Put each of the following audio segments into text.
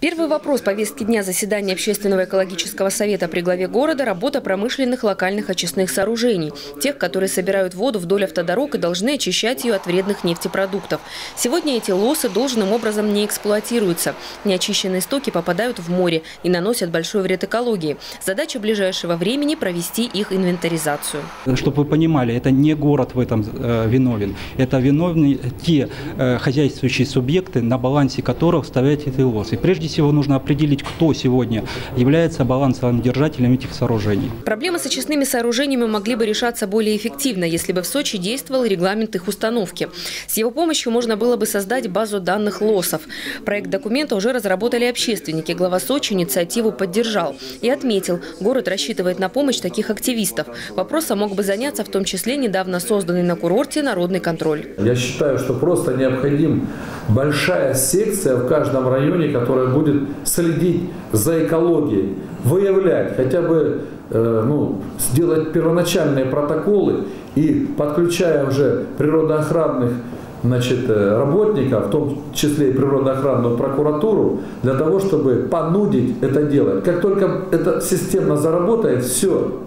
Первый вопрос повестки дня заседания Общественного экологического совета при главе города – работа промышленных локальных очистных сооружений. Тех, которые собирают воду вдоль автодорог и должны очищать ее от вредных нефтепродуктов. Сегодня эти лосы должным образом не эксплуатируются. Неочищенные стоки попадают в море и наносят большой вред экологии. Задача ближайшего времени – провести их инвентаризацию. Чтобы вы понимали, это не город в этом э, виновен. Это виновны те э, хозяйствующие субъекты, на балансе которых ставят эти лосы. Прежде всего нужно определить, кто сегодня является балансовым держателем этих сооружений. Проблемы с очистными сооружениями могли бы решаться более эффективно, если бы в Сочи действовал регламент их установки. С его помощью можно было бы создать базу данных лосов. Проект документа уже разработали общественники. Глава Сочи инициативу поддержал и отметил, город рассчитывает на помощь таких активистов. Вопросом мог бы заняться в том числе недавно созданный на курорте народный контроль. Я считаю, что просто необходим большая секция в каждом районе, которая будет следить за экологией, выявлять, хотя бы э, ну, сделать первоначальные протоколы и подключая уже природоохранных значит, э, работников, в том числе и природоохранную прокуратуру, для того, чтобы понудить это делать. Как только это системно заработает, все,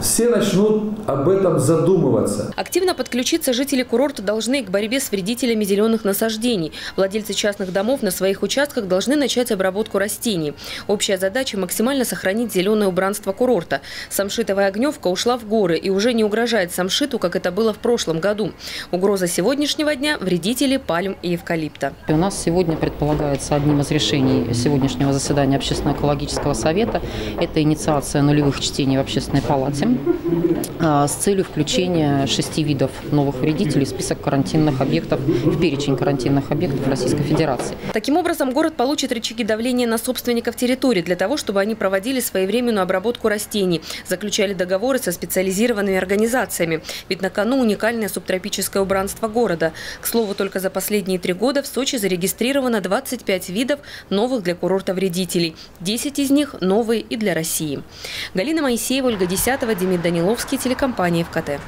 все начнут об этом задумываться. Активно подключиться жители курорта должны к борьбе с вредителями зеленых насаждений. Владельцы частных домов на своих участках должны начать обработку растений. Общая задача – максимально сохранить зеленое убранство курорта. Самшитовая огневка ушла в горы и уже не угрожает самшиту, как это было в прошлом году. Угроза сегодняшнего дня – вредители пальм и эвкалипта. У нас сегодня предполагается одним из решений сегодняшнего заседания Общественно-экологического совета – это инициация нулевых чтений в общественной палате а, с целью включения шести видов новых вредителей в список карантинных объектов, в перечень карантинных объектов Российской Федерации. Таким образом, город получит рычаги давления на собственников территории для того, чтобы они проводили своевременную обработку растений, заключали договоры со специализированными организациями. Ведь на кону уникальное субтропическое убранство города. К слову, только за последние три года в Сочи зарегистрировано 25 видов новых для курорта вредителей. 10 из них новые и для России. Галина Моисеева, Ольга Десятова, Демид Даниловский, телекомпания ВКТ.